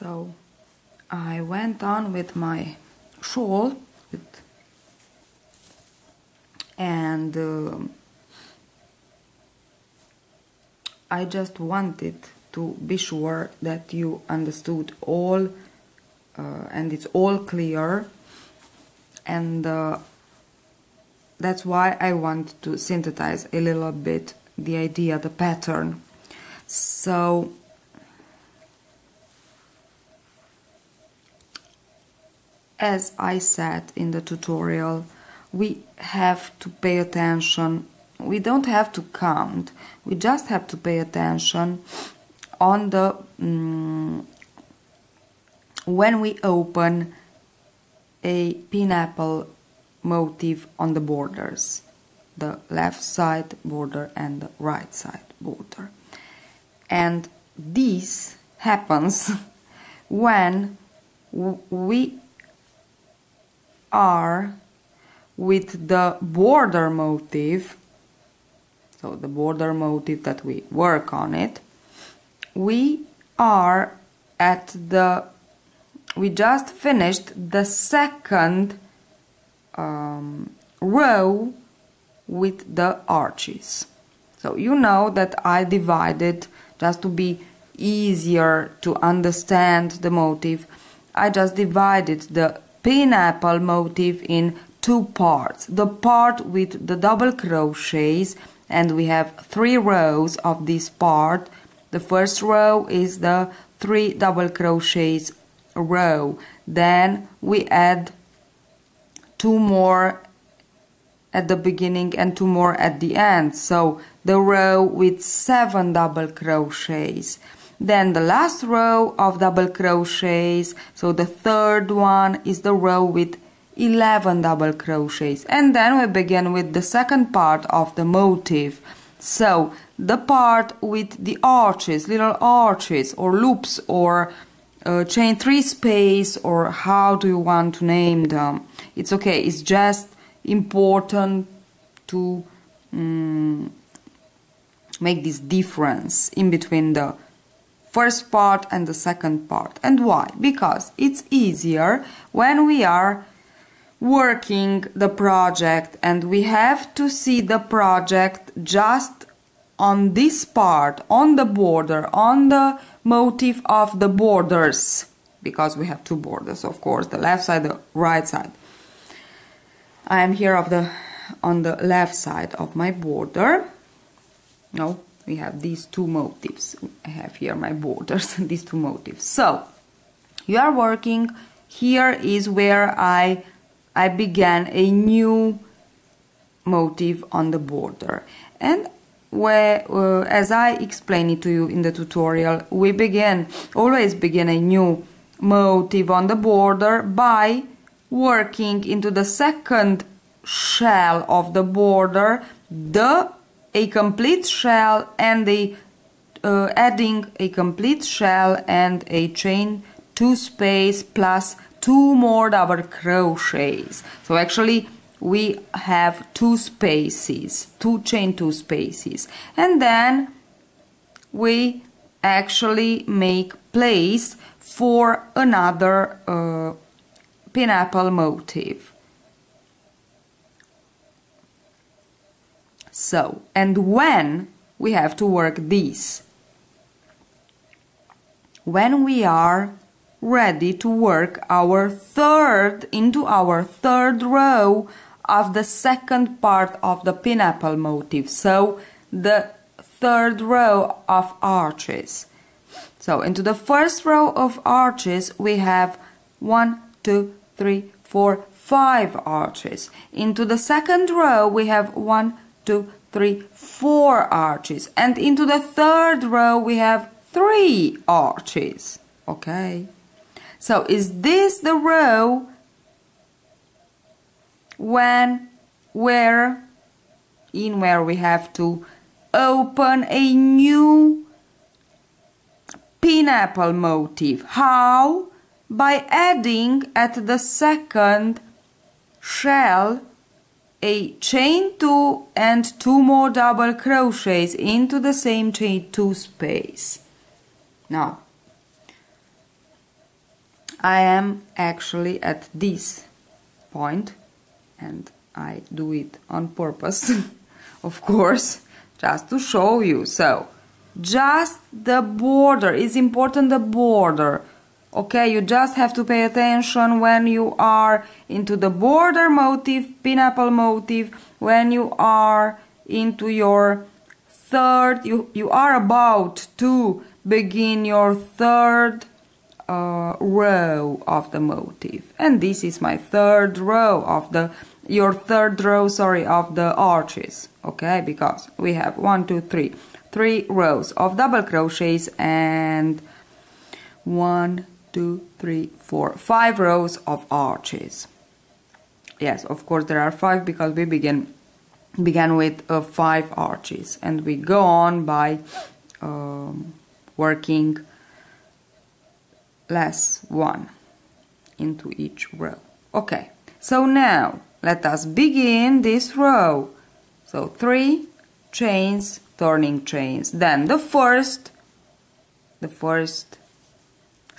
So I went on with my shawl with, and um I just wanted to be sure that you understood all uh, and it's all clear and uh, that's why I want to synthesize a little bit the idea, the pattern. So as I said in the tutorial, we have to pay attention. We don't have to count. We just have to pay attention on the um, when we open a pineapple motif on the borders, the left side border and the right side border. And this happens when we are with the border motif, so the border motif that we work on it, we are at the, we just finished the second um, row with the arches. So you know that I divided just to be easier to understand the motif. I just divided the pineapple motif in two parts. The part with the double crochets and we have three rows of this part. The first row is the three double crochets row. Then we add two more at the beginning and two more at the end. So the row with seven double crochets. Then the last row of double crochets, so the third one is the row with 11 double crochets. And then we begin with the second part of the motif. So the part with the arches, little arches or loops or uh, chain three space or how do you want to name them. It's okay, it's just important to um, make this difference in between the first part and the second part. And why? Because it's easier when we are working the project and we have to see the project just on this part, on the border, on the motif of the borders, because we have two borders, of course, the left side, the right side. I am here of the on the left side of my border. No, we have these two motifs. I have here my borders, these two motifs. So, you are working, here is where I, I began a new motif on the border. And where, uh, as I explained it to you in the tutorial, we begin, always begin a new motif on the border by working into the second shell of the border the a complete shell and a uh, adding a complete shell and a chain two space plus two more double crochets. So actually we have two spaces two chain two spaces. And then we actually make place for another uh, pineapple motif So, and when we have to work this? When we are ready to work our third into our third row of the second part of the pineapple motif. So, the third row of arches. So, into the first row of arches, we have one, two, three, four, five arches. Into the second row, we have one, two, three, four arches. And into the third row we have three arches. Okay. So is this the row when, where, in where we have to open a new pineapple motif. How? By adding at the second shell a chain 2 and two more double crochets into the same chain 2 space. Now, I am actually at this point and I do it on purpose of course just to show you so just the border is important the border okay you just have to pay attention when you are into the border motif pineapple motif when you are into your third you you are about to begin your third uh, row of the motif and this is my third row of the your third row sorry of the arches. Okay because we have one two three three rows of double crochets and one two three four five rows of arches. Yes of course there are five because we begin began with uh, five arches. And we go on by um, working less one into each row. Okay so now let us begin this row. So three chains turning chains. Then the first the first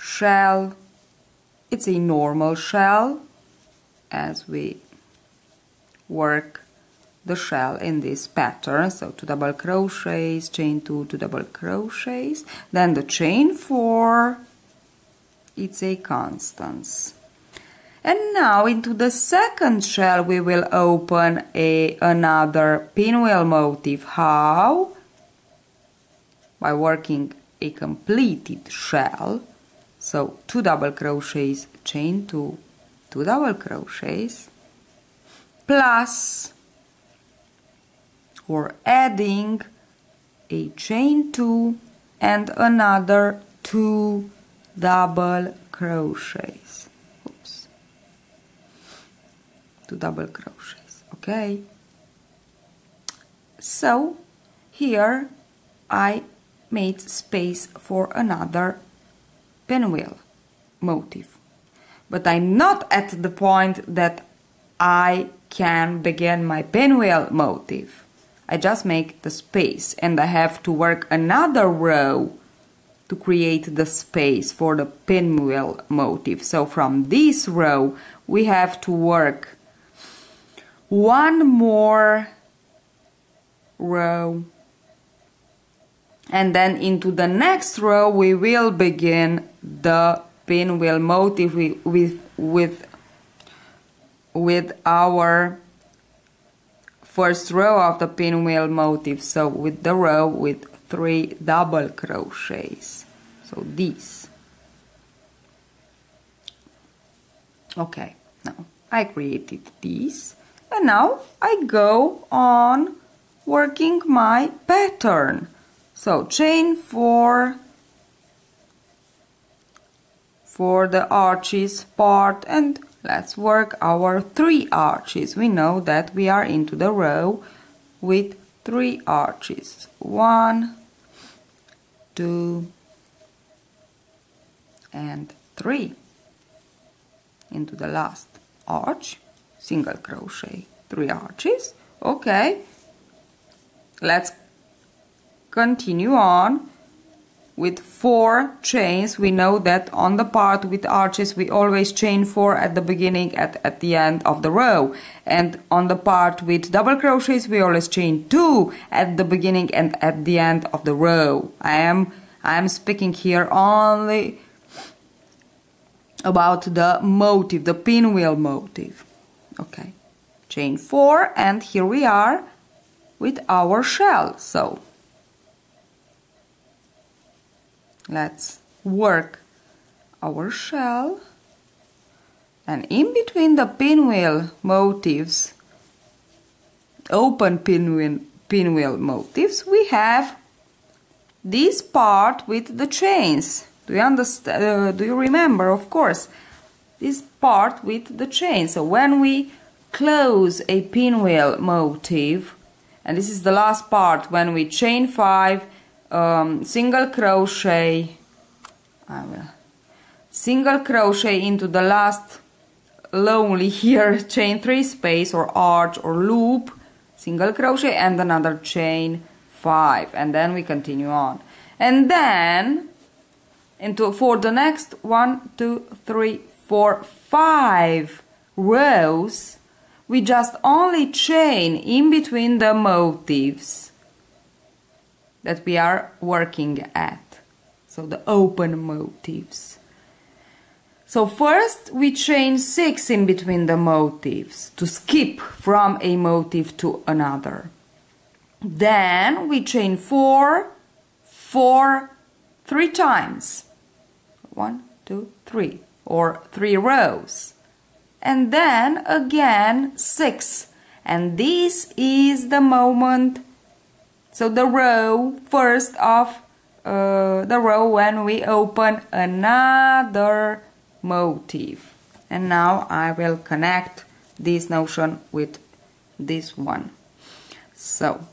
shell it's a normal shell as we work the shell in this pattern. So two double crochets chain two two double crochets. Then the chain four it's a constance. And now into the second shell we will open a another pineapple motif. How? By working a completed shell so two double crochets chain two two double crochets plus or adding a chain two and another two double crochets. Oops. Two double crochets okay? So here I made space for another pineapple motif but I'm not at the point that I can begin my pineapple motif I just make the space and I have to work another row to create the space for the pineapple motif. So from this row we have to work one more row and then into the next row we will begin the pineapple motif with with with, with our first row of the pineapple motif. So with the row with three double crochets. So these okay now I created these and now I go on working my pattern so chain four for the arches part and Let's work our three arches. We know that we are into the row with three arches. One, two, and three. Into the last arch, single crochet, three arches. Okay, let's continue on with four chains. We know that on the part with arches we always chain four at the beginning at, at the end of the row. And on the part with double crochets we always chain two at the beginning and at the end of the row. I am I am speaking here only about the motif the pineapple motif okay. Chain four and here we are with our shell. So let's work our shell. And in between the pineapple motifs open pineapple pineapple motifs we have this part with the chains. Do you understand uh, do you remember? Of course. This part with the chain. So when we close a pineapple motif and this is the last part when we chain five um, single crochet I will. Single crochet into the last lonely here chain three space or arch or loop single crochet and another chain five. And then we continue on. And then into for the next one two three four five rows we just only chain in between the motifs that we are working at so the open motifs so first we chain six in between the motifs to skip from a motif to another. Then we chain four, four, three times. One, two, three, or three rows. And then again six. And this is the moment, so the row first of uh, the row when we open another motif. And now I will connect this notion with this one. So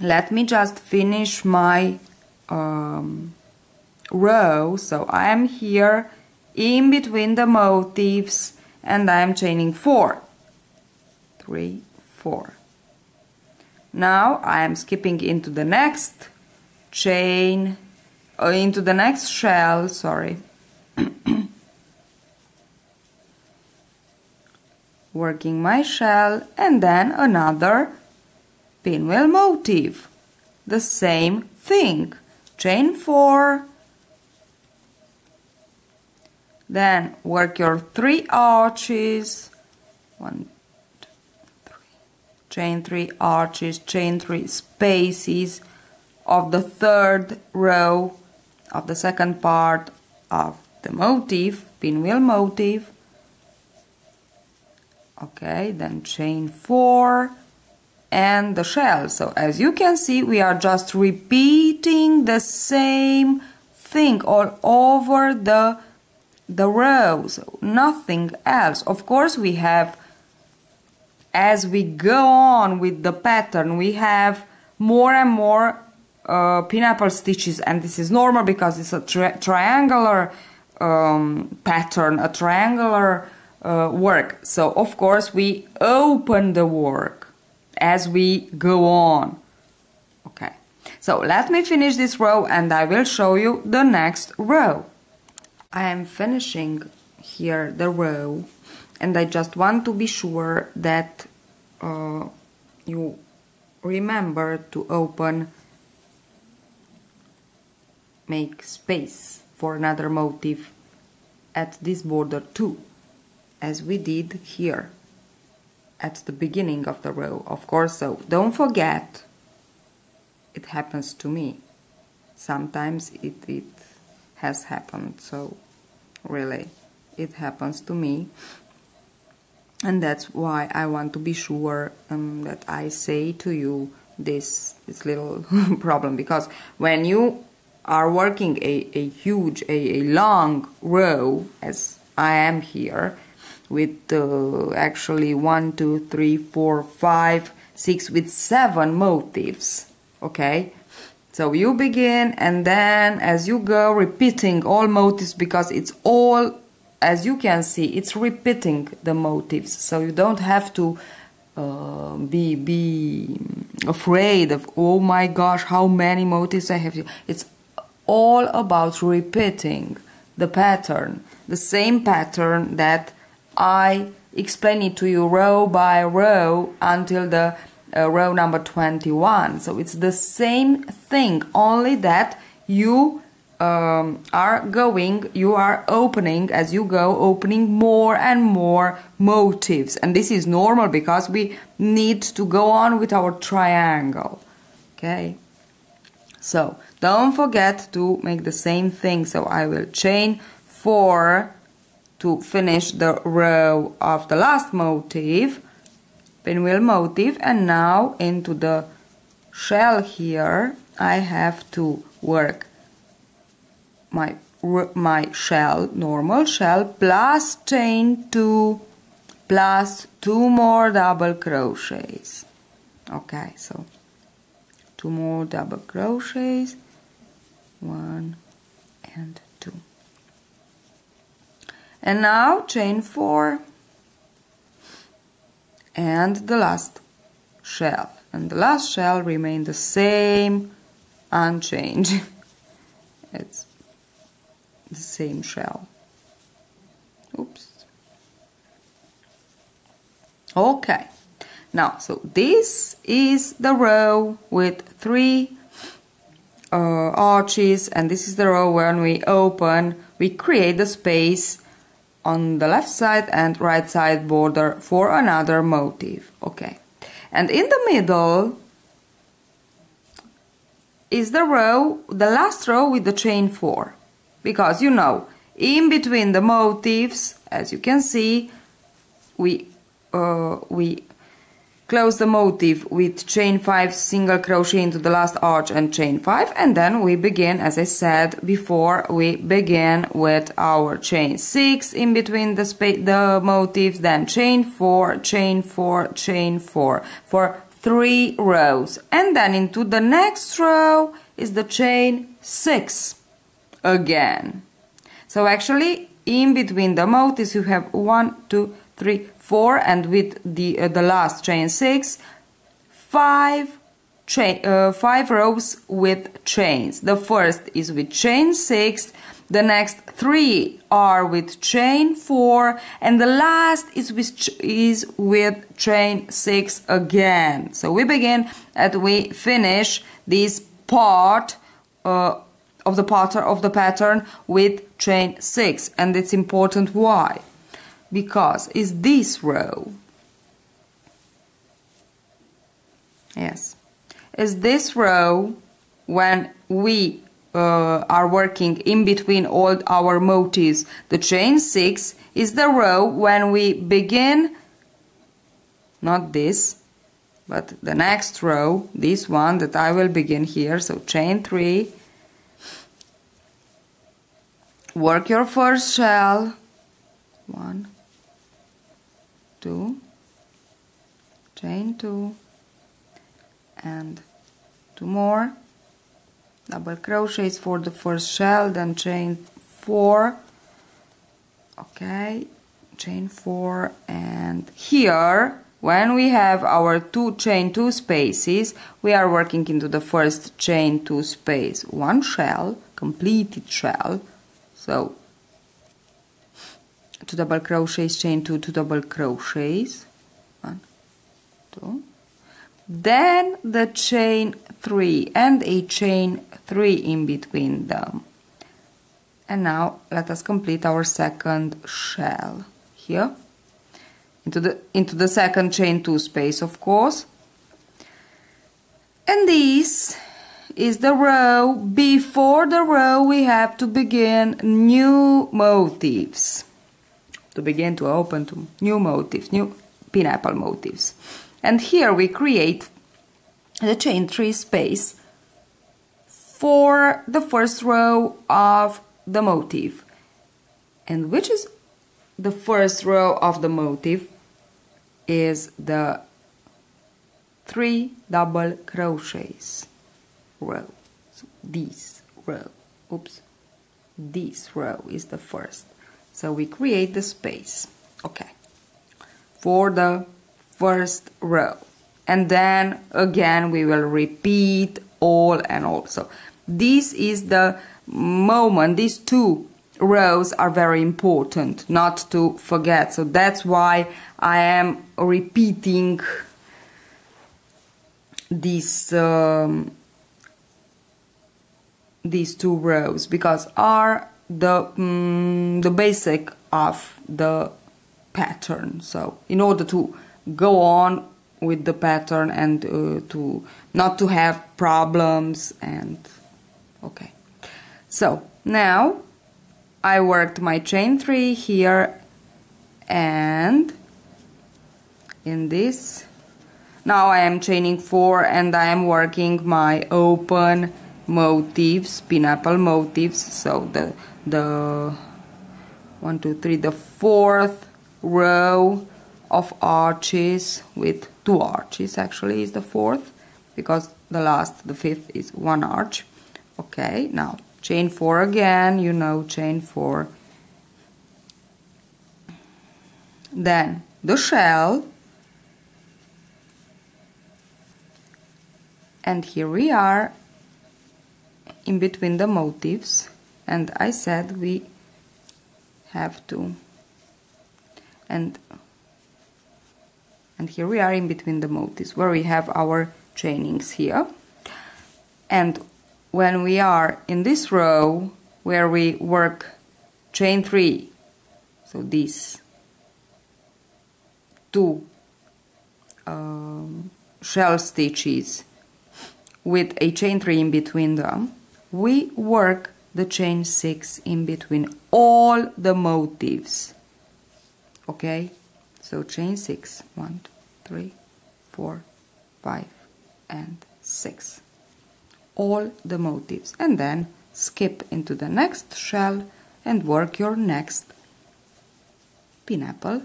let me just finish my um, row. So I am here in between the motifs and I am chaining four. Three four now I am skipping into the next chain uh, into the next shell sorry working my shell and then another pineapple motif. The same thing. Chain 4. Then work your 3 arches. 1, two, three. Chain 3 arches, chain 3 spaces of the third row of the second part of the motif, pineapple motif. Okay then chain 4 and the shell. So as you can see we are just repeating the same thing all over the the rows nothing else. Of course we have as we go on with the pattern we have more and more uh, pineapple stitches and this is normal because it's a tri triangular um, pattern a triangular uh, work. So of course we open the work as we go on. Okay, so let me finish this row and I will show you the next row. I am finishing here the row and I just want to be sure that uh, you remember to open make space for another motif at this border too as we did here at the beginning of the row of course. So don't forget it happens to me. Sometimes it, it has happened so really it happens to me and that's why I want to be sure um, that I say to you this this little problem because when you are working a, a huge a, a long row as I am here with uh, actually one, two, three, four, five, six, with seven motifs. Okay, so you begin and then as you go repeating all motifs because it's all, as you can see, it's repeating the motifs. So you don't have to uh, be be afraid of oh my gosh how many motifs I have. It's all about repeating the pattern, the same pattern that I explain it to you row by row until the uh, row number 21. So it's the same thing, only that you um, are going, you are opening as you go, opening more and more motifs. And this is normal because we need to go on with our triangle. Okay? So don't forget to make the same thing. So I will chain four to finish the row of the last motif pineapple motif and now into the shell here I have to work my my shell normal shell plus chain 2 plus two more double crochets. Okay so two more double crochets. One and two. And now chain 4 and the last shell. And the last shell remain the same unchanged. It's the same shell. Oops. Okay. Now so this is the row with three uh, arches and this is the row when we open. We create the space on the left side and right side border for another motif. Okay. And in the middle is the row the last row with the chain 4 because you know in between the motifs as you can see we uh, we close the motif with chain 5 single crochet into the last arch and chain 5 and then we begin as I said before we begin with our chain 6 in between the space, the motifs then chain 4 chain 4 chain 4 for 3 rows. And then into the next row is the chain 6 again. So actually in between the motifs you have 1 2 3 4 and with the uh, the last chain 6 5 chain uh, 5 rows with chains. The first is with chain 6 the next 3 are with chain 4 and the last is with is with chain 6 again. So we begin and we finish this part uh, of the pattern of the pattern with chain 6 and it's important why because is this row. Yes, is this row when we uh, are working in between all our motifs. The chain 6 is the row when we begin, not this, but the next row, this one that I will begin here, so chain 3, work your first shell, 1, two. Chain two. And two more. Double crochets for the first shell then chain four. Okay chain four. And here when we have our two chain two spaces we are working into the first chain two space. One shell completed shell so two double crochets chain two two double crochets. One two. Then the chain three and a chain three in between them. And now let us complete our second shell here. Into the into the second chain two space of course. And this is the row before the row we have to begin new motifs to begin to open to new motifs, new pineapple motifs. And here we create the chain 3 space for the first row of the motif. And which is the first row of the motif is the 3 double crochets row. So this row, oops, this row is the first. So we create the space, okay, for the first row. And then again we will repeat all and all. So this is the moment, these two rows are very important not to forget. So that's why I am repeating this um, these two rows because are the um, the basic of the pattern. So in order to go on with the pattern and uh, to not to have problems and okay. So now I worked my chain 3 here and in this. Now I am chaining 4 and I am working my open motifs pineapple motifs. So the the one two three the fourth row of arches with two arches actually is the fourth because the last the fifth is one arch. Okay now chain four again you know chain four. Then the shell. And here we are in between the motifs and I said we have to and and here we are in between the motifs where we have our chainings here. And when we are in this row where we work chain 3 so these two um, shell stitches with a chain 3 in between them we work the chain 6 in between all the motifs. Okay? So chain 6 1 3 4 5 and 6 all the motifs. And then skip into the next shell and work your next pineapple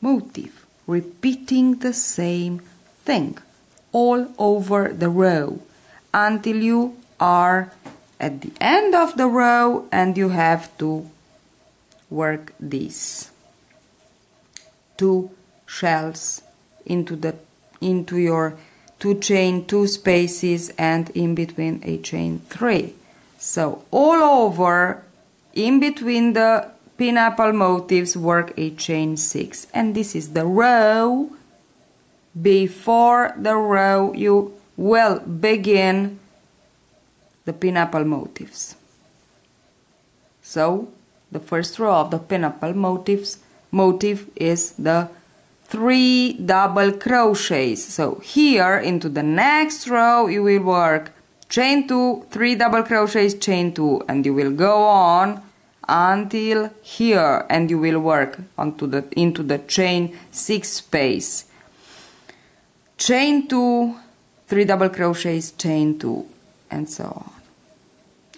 motif repeating the same thing all over the row until you are at the end of the row and you have to work these two shells into the into your two chain two spaces and in between a chain three. So all over in between the pineapple motifs work a chain six. And this is the row. Before the row you will begin the pineapple motifs. So the first row of the pineapple motifs motif is the three double crochets. So here into the next row you will work chain 2 3 double crochets chain 2 and you will go on until here and you will work onto the into the chain 6 space. Chain 2 3 double crochets chain 2 and so on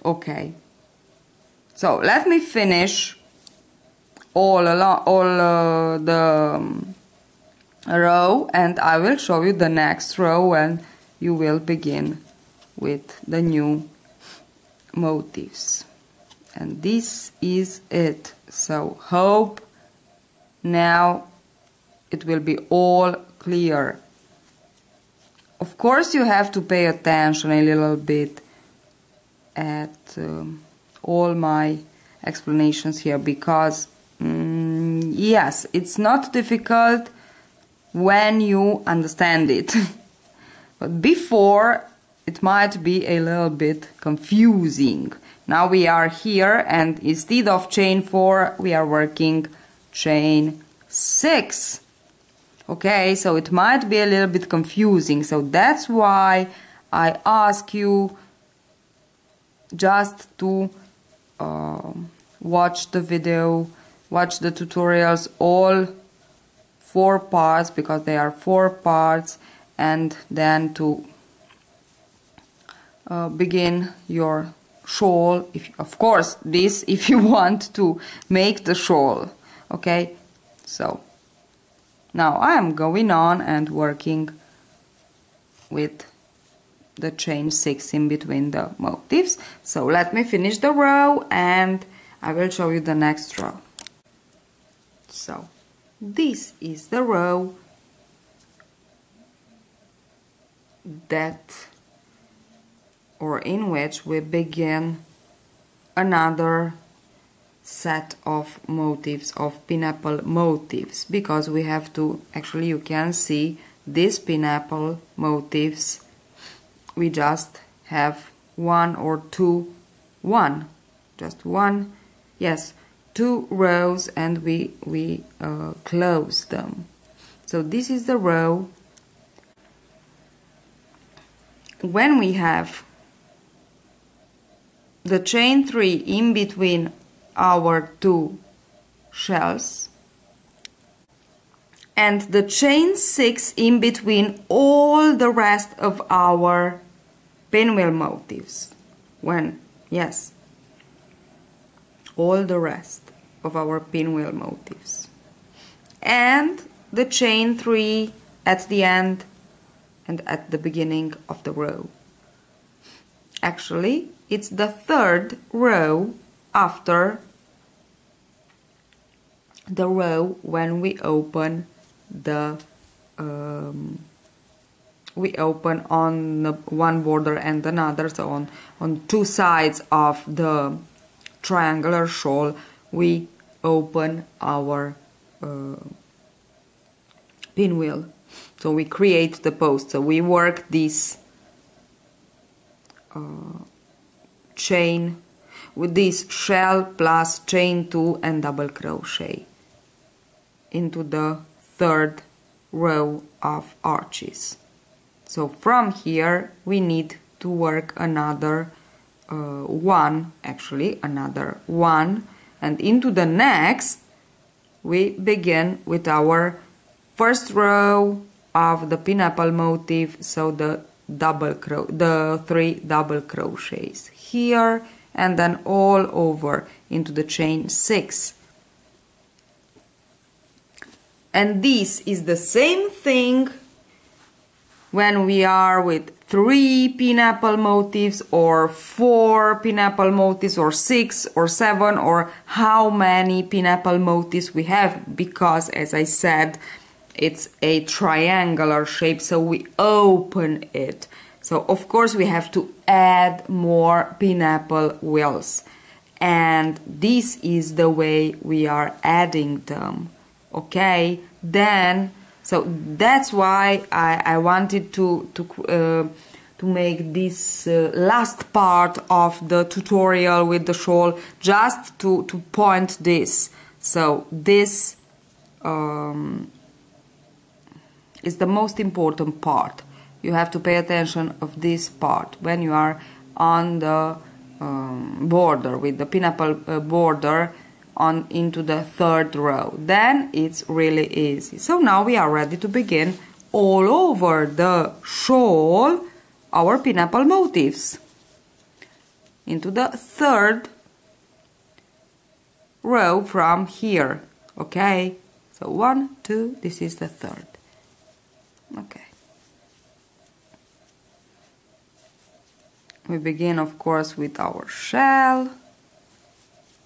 okay. So let me finish all along all uh, the um, row and I will show you the next row and you will begin with the new motifs. And this is it. So hope. Now it will be all clear. Of course you have to pay attention a little bit at um, all my explanations here because mm, yes it's not difficult when you understand it. But before it might be a little bit confusing. Now we are here and instead of chain 4 we are working chain 6 okay so it might be a little bit confusing. So that's why I ask you just to uh, watch the video watch the tutorials all four parts because they are four parts and then to uh, begin your shawl if of course this if you want to make the shawl okay? So now I am going on and working with the chain 6 in between the motifs. So let me finish the row and I will show you the next row. So this is the row that or in which we begin another set of motifs of pineapple motifs because we have to actually you can see these pineapple motifs we just have one or two one just one yes two rows and we we uh, close them. So this is the row. When we have the chain 3 in between our two shells and the chain 6 in between all the rest of our pineapple motifs when yes. All the rest of our pineapple motifs and the chain 3 at the end and at the beginning of the row. Actually it's the third row after the row when we open the um, we open on one border and another. So on on two sides of the triangular shawl we open our uh, pineapple. So we create the post. So we work this uh, chain with this shell plus chain 2 and double crochet into the third row of arches so from here we need to work another uh, one actually another one. And into the next we begin with our first row of the pineapple motif. So the double cro the three double crochets here and then all over into the chain 6 and this is the same thing when we are with three pineapple motifs or four pineapple motifs or six or seven or how many pineapple motifs we have because as I said it's a triangular shape so we open it. So of course we have to add more pineapple wheels. And this is the way we are adding them. Okay? Then so that's why I, I wanted to to uh, to make this uh, last part of the tutorial with the shawl just to to point this. So this um, is the most important part. You have to pay attention of this part when you are on the um, border with the pineapple uh, border on into the third row. Then it's really easy so now we are ready to begin all over the shawl our pineapple motifs. Into the third row from here. Okay? So one two this is the third. Okay. We begin of course with our shell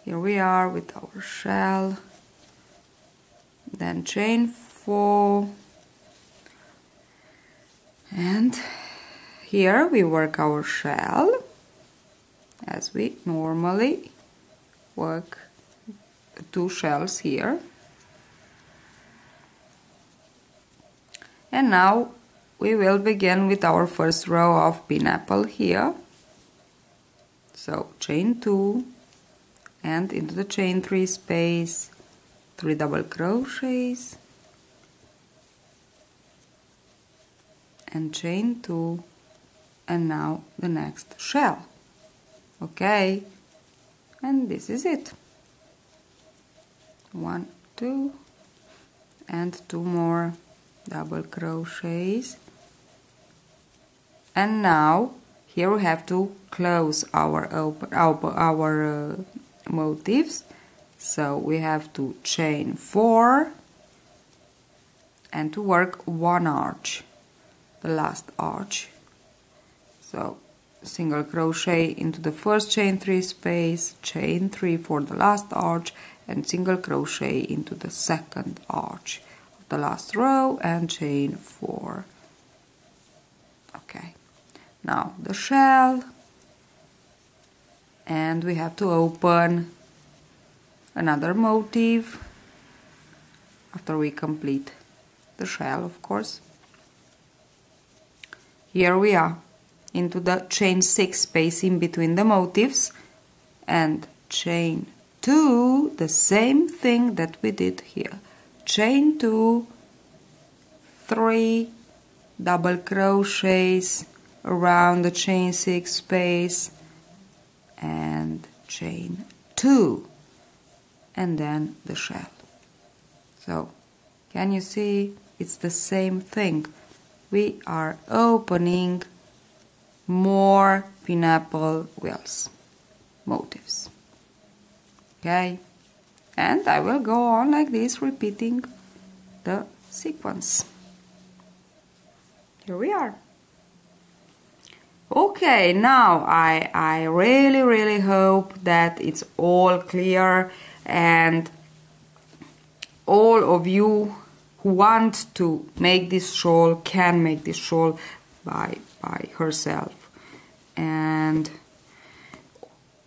here we are with our shell. Then chain four. And here we work our shell as we normally work two shells here. And now we will begin with our first row of pineapple here. So chain 2 and into the chain 3 space 3 double crochets and chain 2 and now the next shell. Okay and this is it. One two and two more double crochets. And now here we have to close our open our, our uh, motifs. So we have to chain four and to work one arch the last arch. So single crochet into the first chain three space chain three for the last arch and single crochet into the second arch of the last row and chain four. Okay. Now the shell and we have to open another motif after we complete the shell of course. Here we are into the chain 6 space in between the motifs and chain 2 the same thing that we did here. Chain 2 3 double crochets around the chain 6 space chain 2 and then the shell. So can you see it's the same thing. We are opening more pineapple wheels motifs. Okay, and I will go on like this repeating the sequence. Here we are. Okay, now I, I really, really hope that it's all clear and all of you who want to make this shawl can make this shawl by, by herself. And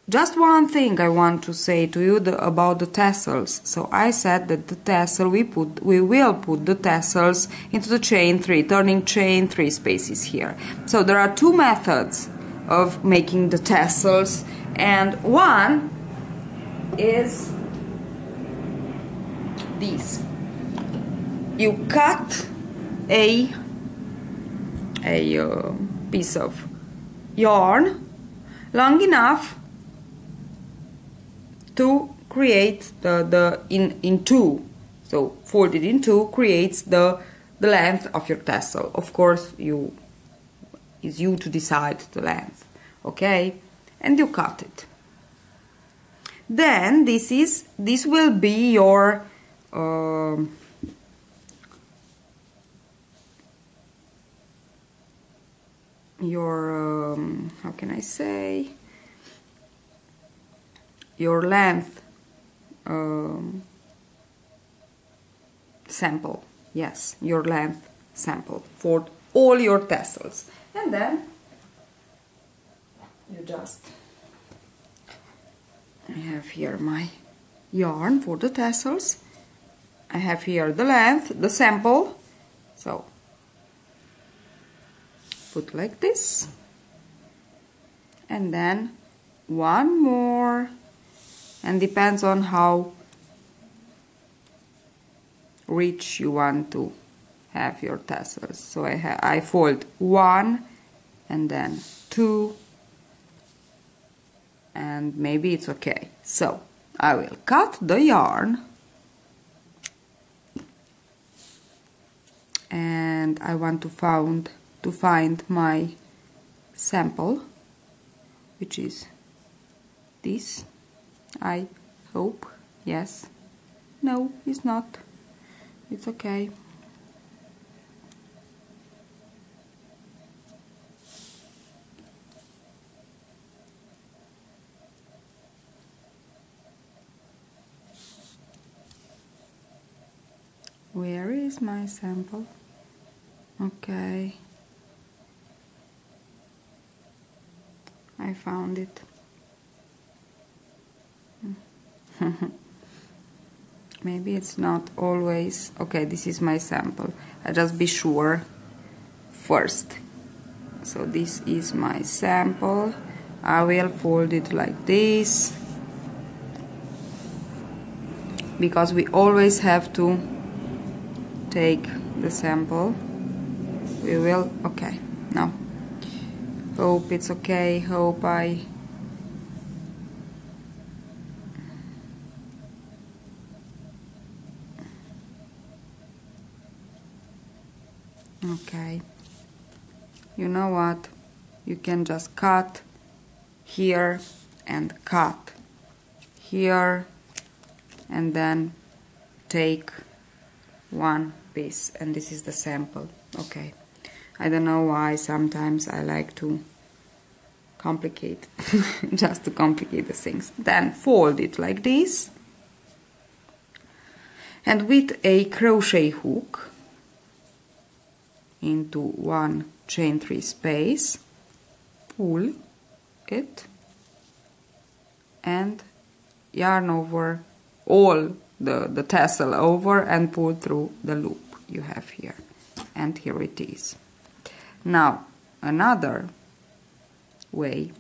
just one thing I want to say to you the, about the tassels. So I said that the tassel we put we will put the tassels into the chain 3 turning chain 3 spaces here. So there are two methods of making the tassels and one is this. You cut a a uh, piece of yarn long enough to create the, the in, in two. So folded in two creates the, the length of your tassel. Of course, you is you to decide the length, okay? And you cut it. Then this is this will be your uh, your um, how can I say your length um, sample. Yes your length sample for all your tassels. And then you just I have here my yarn for the tassels. I have here the length the sample. So put like this. And then one more and depends on how rich you want to have your tassels. So I, I fold one and then two and maybe it's okay. So I will cut the yarn and I want to found to find my sample which is this I hope yes. No it's not. It's okay. Where is my sample? Okay. I found it maybe it's not always okay this is my sample. I just be sure first. So this is my sample. I will fold it like this. Because we always have to take the sample. We will okay now. Hope it's okay. Hope I okay. You know what? You can just cut here and cut here and then take one piece. And this is the sample. Okay. I don't know why sometimes I like to complicate just to complicate the things. Then fold it like this. And with a crochet hook into one chain three space pull it and yarn over all the, the tassel over and pull through the loop you have here. And here it is. Now another way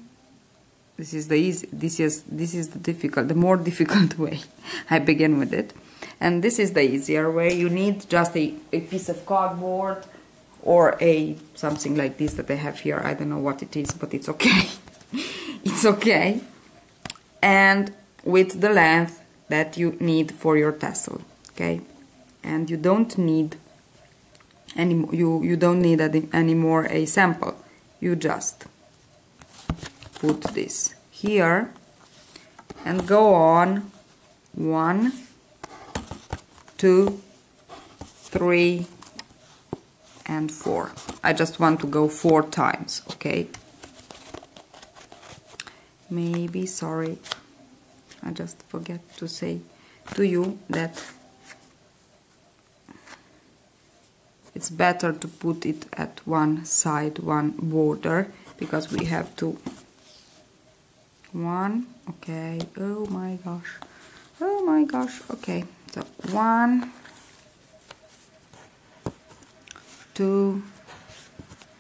this is the easy this is this is the difficult the more difficult way. I begin with it. And this is the easier way. You need just a, a piece of cardboard or a something like this that I have here. I don't know what it is but it's okay. It's okay. And with the length that you need for your tassel okay? And you don't need any you you don't need any anymore a sample. You just put this here and go on. One two three and four. I just want to go four times okay? Maybe sorry I just forget to say to you that it's better to put it at one side one border because we have to one okay oh my gosh oh my gosh okay so one two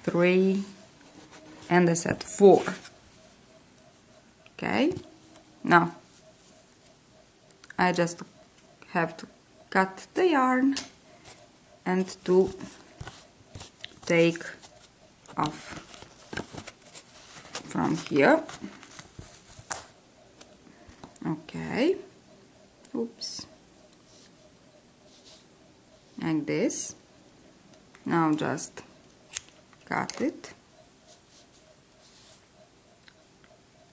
three and I said four. Okay? Now I just have to cut the yarn and to take off from here. Okay. Oops. Like this now just cut it.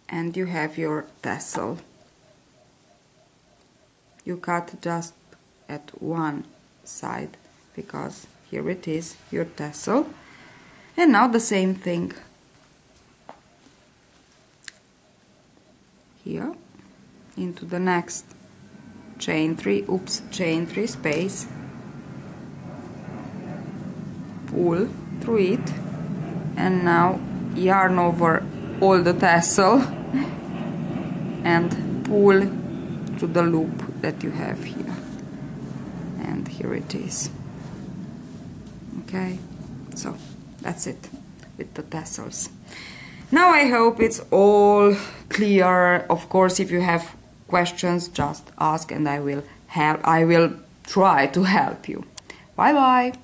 And you have your tassel. You cut just at one side because here it is your tassel. And now the same thing here into the next chain 3 oops chain 3 space pull through it. And now yarn over all the tassel and pull to the loop that you have here. And here it is. Okay so that's it with the tassels. Now I hope it's all clear. Of course if you have questions just ask and I will help I will try to help you. Bye bye